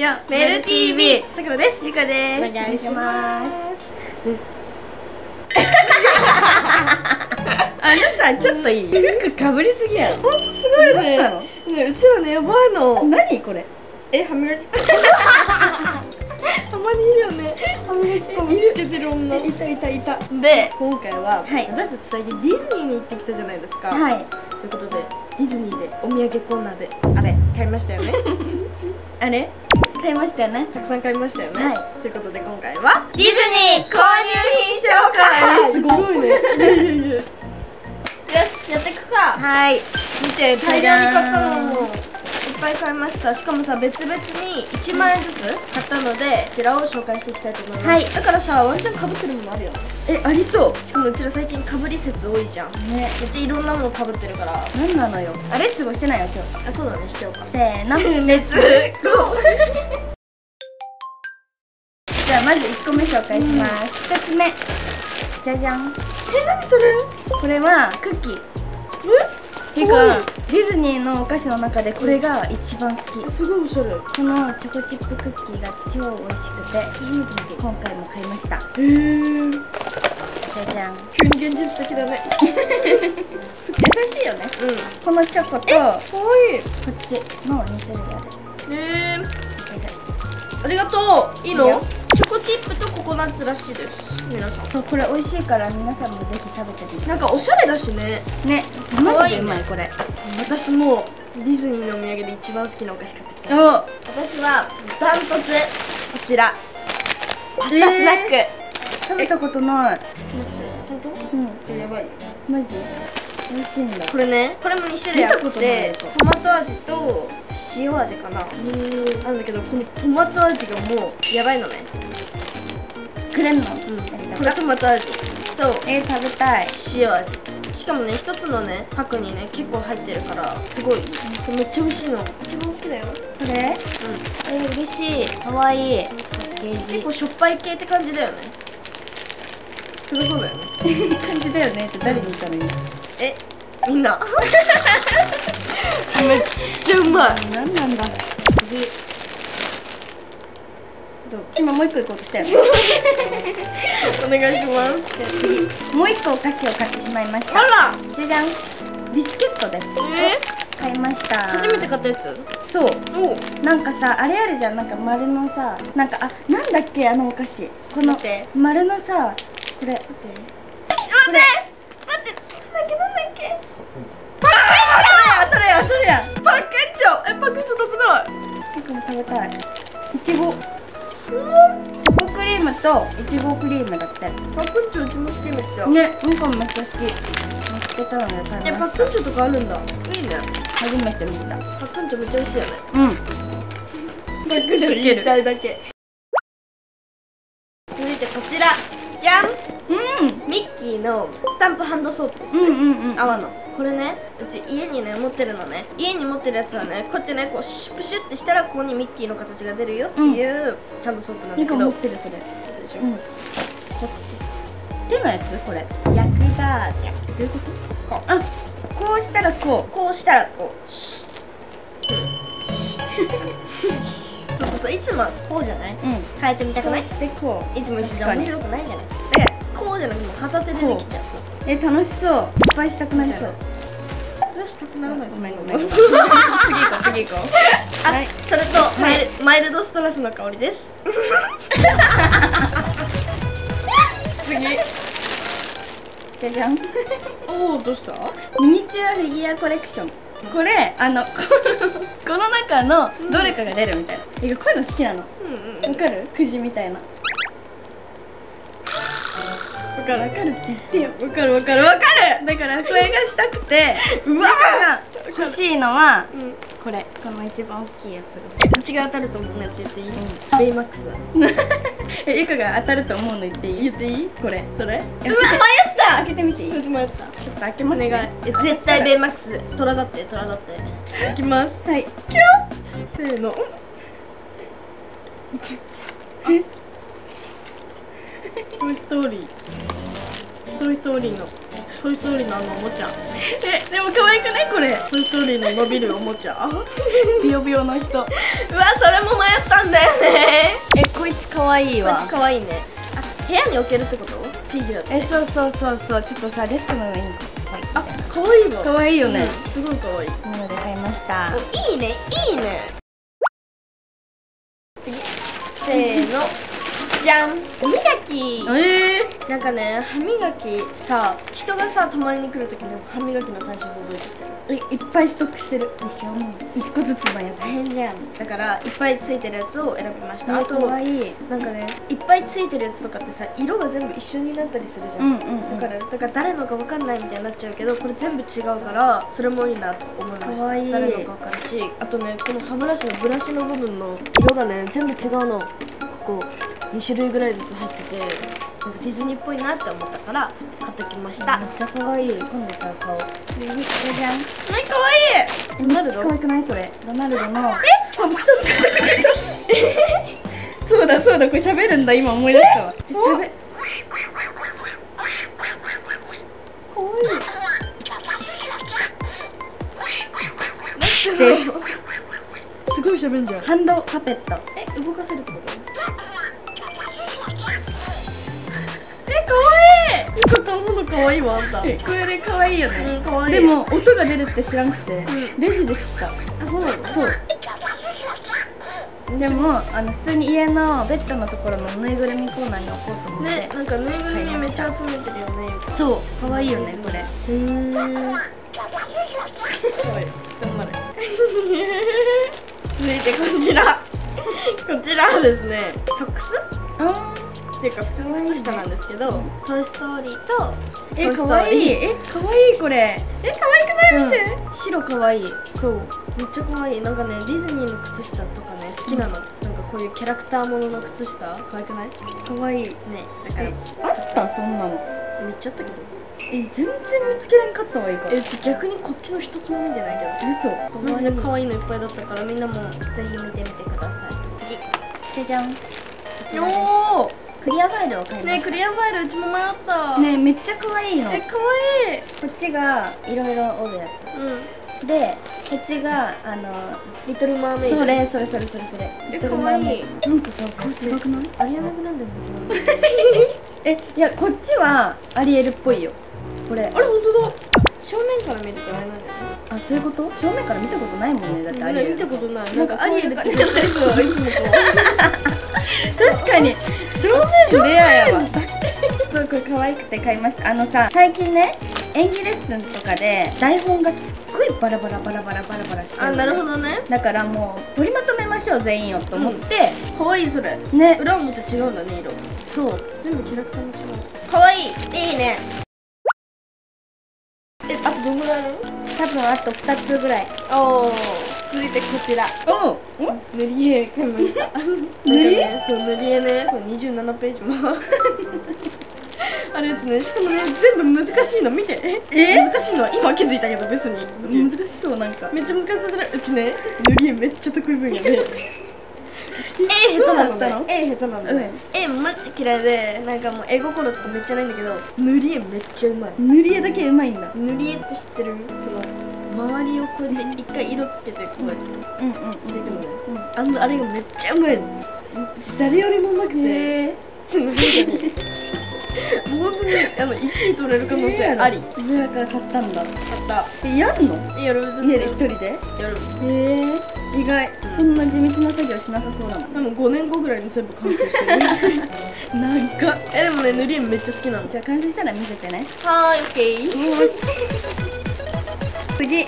やメール TV さくらです。ゆかです。お願いします。あのさちょっといい？服かぶりすぎやろほんとすごいね。ねう。ちらねやばいの何これ？え歯磨き。たまにいるよね。歯磨き粉見つけてる女。いたいたいた。で今回は、はい。私たち最近ディズニーに行ってきたじゃないですか、はい。ということでディズニーでお土産コーナーであれ。買いましたよね。あれ？買いましたよね。たくさん買いましたよね、はということで今回はディズニー購入品紹介。すごいね。よしやっていくか。はい。見て大量に買ったのぱい買いました。しかもさ別々に1万円ずつ買ったのでこちらを紹介していきたいと思います、はい。だからさワンチャンかぶってるものあるよ。えありそしかもうちら最近かぶり説多いじゃん。うねうちいろんなものかぶってるから。何なのよ。あレッツゴーしてないよ今あそうだねしちゃおうか。日せーの。レッツゴー。じゃあまず1個目紹介します、1つ目。じゃじゃん。え何それ？これはクッキーてかディズニーのお菓子の中でこれが一番好き。えすごいおしゃれ。へこのチョコチップクッキーが超美味しくて初めて見た。今回も買いました。え。ー、じゃじゃん。急に現実的だね。優しいよね。うん。このチョコとこかわい。いっちの2種類ある。え。ー、これでありがとう。いいの？チョコチップとココナッツらしいです。皆さん。これ美味しいから皆さんもぜひ食べてみて。なんかおしゃれだしね。ね可マジ愛いね。でうまいこれ。私もディズニーのお土産で一番好きなお菓子買ってきた。お。私はダントツ。こちら。パスタスナック、食べたことない。うん。えやばいマジ？美味しいんだ。これねこれも2種類あってよトマト味と塩味かな。なんだけどこのトマト味がもうやばいのね。くれんの？うん。これトマト味とえー、食べたい。塩味。しかもね一つのねパックにね結構入ってるからすごいめっちゃ美味しいの。一番好きだよ。これ？えー、嬉しい。かわいい。パッケージ。結構しょっぱい系って感じだよね。そりゃそうだよね感じだよねって誰に言ったの？今えみんな。めっちゃうまい。何なんだ。次。どう？ぞ今もう一個行こうとしたよねお願いします。もう一個お菓子を買ってしまいました。あら。じゃじゃん。ビスケットです。え買いました。初めて買ったやつ？そう。お。なんかさあれあるじゃん。なんか丸のさなんかあなんだっけあのお菓子。この丸のさこれ。待って。待ってけなんだ。っけそれやそれやパクッチョえパクッチョ食べない僕も食べたいいちごチョコクリームといちごクリームだってパクッチョうちも好きめっちゃねうんめっちゃ好き見つけたので買いえパましたッケンチョとかあるんだいいね初めて見たパクッチョめっちゃ美味しいよねうんパクッチョ言いたいだけ続いてこちらじゃんうんミッキーのタンプハンドソープですね、うんうんうん。泡の。これねうち家にね持ってるのね。家に持ってるやつはねこうやってねこうシュップシュッてしたらここにミッキーの形が出るよっていうハンドソープなんだけど、持ってるそれ。でしょうん。こっち。手のやつ？これ。役立つどういうことこう。あこうしたらここうしたらこう。シッ。そうそうそういつもはこうじゃない？ううん。変えてみたくない？こうしてこう。いつも一緒面白くないじゃない？だからこうじゃなくてもう片手でできちゃうえ楽しそう。いっぱいしたくなりそう。それはしたくならない。ごめんごめん。次 次行こう次行こう。あ、はい。それとマイル,、マイルドストラスの香りです。次。じゃじゃん。おおどうした？ミニチュアフィギュアコレクション。これあのこの中のどれかが出るみたいな、いやこういうの好きなの。わうんうん。かる？くじみたいなわかるわかるって言ってよ。わかるわかるわかる。だからこれがしたくて。うわが欲しいのはうんこれ。この一番大きいやつが。うちが当たると思うやつ言っていい、ベイマックスだ。えゆかが当たると思うの言っていい？言っていい？これ。それ。うわ迷った。開けてみていい？ちょっ迷った。と開けますお願い。ねえ絶対ベイマックス虎だって虎だって。いきます。はい。せーの。え？トイ・ストーリー。トイ・ストーリーのトイ・ストーリーのあのおもちゃ。えでも可愛くない？これ。トイ・ストーリーの伸びるおもちゃ。うわビヨビヨの人。それも迷ったんだ可愛いわ。こっち可愛いね。あ部屋に置けるってこと？フィギュアえそうそうそうそう。ちょっとさデスクの上に。可愛いみたいな可愛いわ。可愛いよね、うんすごい可愛い。なので買いました。おいいねいいね。次。せーのじゃん。歯磨き。えなんかね歯磨きさ人がさ泊まりに来るときに歯磨きの感じを覚えとしてる？えいっぱいストックしてる。でしょ？もう一個ずつのやつ大変じゃん。だからいっぱいついてるやつを選びました、あと可愛い。なんかねいっぱいついてるやつとかってさ色が全部一緒になったりするじゃん、うんうんうん。だからだから誰のか分かんないみたいになっちゃうけどこれ全部違うからそれもいいなと思いました。かわい。い誰のか分かるし。あとねこの歯ブラシのブラシの部分の色がね全部違うの。ここ2種類ぐらいずつ入っててなんかディズニーっぽいなって思ったから買ってきました、めっちゃ可愛い。今度から買おう。次じゃじゃんはい。かわいいえドナルド可愛くない？これ。ドナルドの。あ僕そうそうだそうだこれ喋るんだ。今思い出したわ。喋かわい。すすごい喋んじゃん。ハンドパペット。え動かせるわいいよかったものかわいいわあんたえこれ可愛いよね、うんかわい。いでも音が出るって知らんくて、うん。レジで知った。あそうなのそう。でもあの普通に家のベッドのところのぬいぐるみコーナーに置こうと思って、ねなんかぬいぐるみめっちゃ集めてるよね。そう。可愛いよねこれ。へえかわい。い頑張れ。続いてこちら。こちらはですねソックス？あっていうか普通の靴下なんですけど「トイ・ストーリー」と「えトイスト可愛い。ーリーえ可愛いこれ。え可愛くない見て、うん。白可愛い。そう。めっちゃ可愛い。なんかねディズニーの靴下とかね好きなの、なんかこういうキャラクターものの靴下？可愛くない？ね可愛い。だから。えあった？そんなの。めっちゃあったけど。え全然見つけれんかったわいいかえうち逆にこっちの一つも見てないけど。嘘。マジで。可愛いのいっぱいだったからみんなもぜひ見てみてください。じゃじゃん次おおクリアファイルを買いましねクリアファイルうちも迷った。たねめっちゃ可愛いの。え可愛い。こっちがいろいろおるやうん。つでこっちがあのリトルマーメイド。それそれそれそれそれ。え可愛い。なんかさ顔違くない？アリアナグランデのえ いやこっちはアリエルっぽいよ。これ。あれ本当だ。正面から見るとあれなんだよねあそういうこと？正面から見たことないもんねだってアリエル。ね見たことない。なんんかアリエルって言ったやつはいつもこ 確かに正面レアやわそうこれ可愛くて買いました。あのさ最近ね演技レッスンとかで台本がすっごいバラバラバラバラバラバラしてうあるなるほどね。だからもう取りまとめましょう全員をと思って、可愛いそれ。ね。裏表違うんだね色。そう。全部キャラクターも違う。可愛い。い。いね。えあとどんぐらいある？多分あと2つぐらい。おお続いてこちら。お塗り絵買いました塗り絵？そう塗り絵ね。これ27ページも。あるやつね。しかもね全部難しいの見て。え？え？難しいのは今気づいたけど別に。難しそうなんか。めっちゃ難しさじゃないうちね塗り絵めっちゃ得意分野で。絵下手なのそうだったの？ね絵下手なのね、絵マジで嫌いでなんかもう絵心とかめっちゃないんだけど塗り絵めっちゃうまい。塗り絵だけうまいんだ。塗り絵って知ってる？その周りをこうやって一回色つけてこうやってうんうんついてもねうんあのあれがめっちゃうまいの。誰よりもうまくてすぐ見るに本当にあの1位取れる可能性あり。だから買ったんだ。買った。えやんの？やる家で一人で？やる。へえ意外、そんな地道な作業しなさそうだもん。でも5年後ぐらいに全部完成してる。なんかえでもね塗り絵めっちゃ好きなの。じゃあ完成したら見せてね。はーい。オッケー次。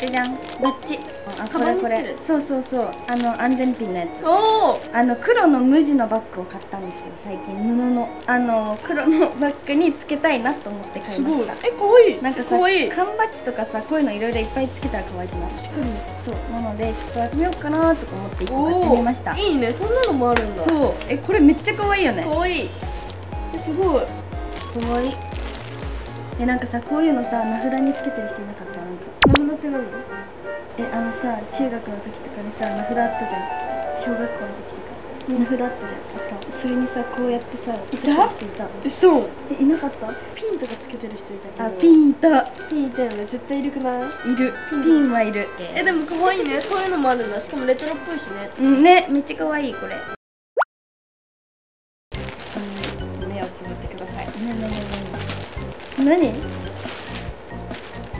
じゃじゃん。バッチあカこれこれ。そうそうそう。あの安全ピンのやつ。あの黒の無地のバッグを買ったんですよ最近。布の。あの黒のバッグにつけたいなと思って買いました。え可愛い。なんかさ缶バッジとかさこういうのいろいろいっぱいつけたら可愛くなる。確かに。そう。なのでちょっと集めようかなとか思って一個買ってみました。いいね。そんなのもあるんだ。そう。えこれめっちゃ可愛いよね。可愛い。えすごい。可愛いえなんかさこういうのさ名札につけてる人いなかった？なんか名札って何？えあのさ中学の時とかにさ名札あったじゃん。小学校の時とか。名札あったじゃん。あったそれにさこうやってさいた,っていた？えそうえいなかった？ピンとかつけてる人いた？あピンいた。ピンいたよね。絶対いるくない？いる。ピンはいる。えでも可愛いね。そういうのもあるんだ。しかもレトロっぽいしね。うんね。めっちゃ可愛いこれ。目をつぶってください。ねねねねね何？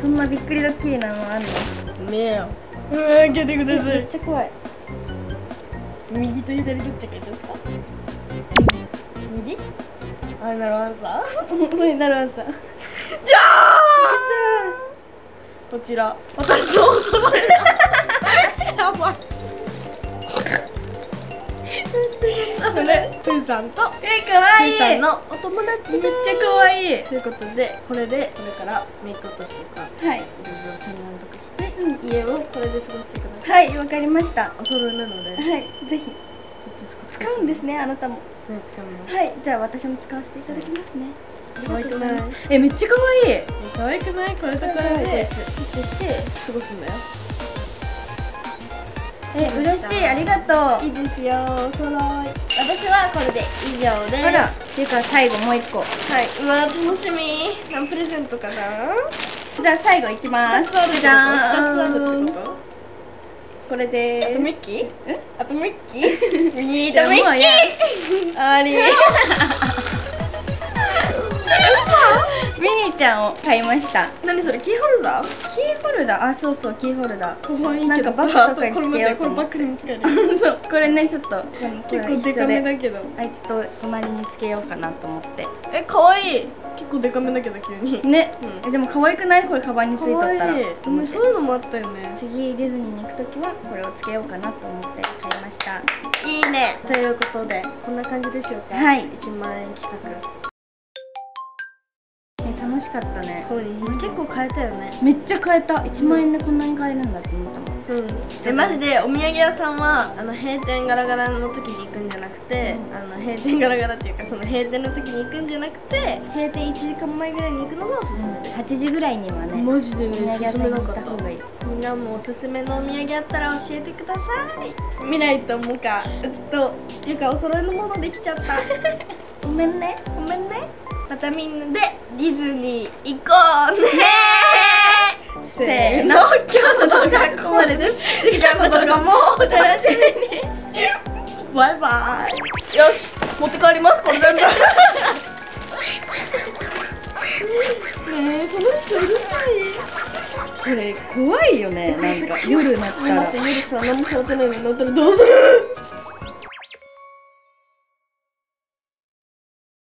そんなびっくりドッキリなのあんの？ねえよ。うん開けてくださめっいちゃ怖い。右と左どっちがいいですか？右？あなるほどさこれなるわさじゃーこちら。私のおそばでやばいこれプーさんとえかわプい。いーさんのお友達めっちゃかわいい。ということでこれでこれからメイク落としとかはい。いろいろ洗顔とかして、家をこれで過ごしてくださいはいわかりました。お揃いなので。はいぜひ。ちょっと使うんですねあなたも。はいじゃあ私も使わせていただきますね。可愛くない？えめっちゃかわい可愛くない？これとこれで。ピッてして過ごすんだよえ嬉しいありがとう。いいですよお揃い。私はこれで以上です。あら。っていうか最後もう一個。はい。うわ楽しみ。何プレゼントかな？じゃあ最後いきます。じゃん。こと？これであとーミッキー？え？あとミッキー？ミッキー？終わり ミニちゃんを買いました。何それキーホルダー？キーホルダー？あそうそうキーホルダー。可愛いなんかバッグとかにつけようと思って。これバッグにつけるそうこれねちょっと結構デカめだけど。あいつと隣につけようかなと思って。え可愛い。結構デカめだけど急に。ね、うん。えでも可愛くない？これカバンについとったら。でもそういうのもあったよね。次ディズニーに行くときはこれをつけようかなと思って買いました。いいね。ということでこんな感じでしょうか？はい。1万円企画。え楽しかったね。こうに結構変えたよね。めっちゃ買えた。1万円でこんなに買えるんだって思った。もんうん。でマジでお土産屋さんはあの閉店ガラガラの時に行くんじゃなくて、あの閉店ガラガラっていうかその閉店の時に行くんじゃなくて閉店1時間前ぐらいに行くのがおすすめです、8時ぐらいにはねマジでねお土産屋さんに行った方がいい。みんなもおすすめのお土産あったら教えてください。見ないと思うか。ちょっとゆかお揃いのものできちゃった。ごめんね。ごめんねまたみんなでディズニー行こうね。せーの。今日の動画はここまでです。次回の動画もお楽しみに。バイバイ。よし持って帰りますこれ全部ねえその人うるさい。これ怖いよねなんか。夜になったら。待って夜さ何もされてないのになったらどうする？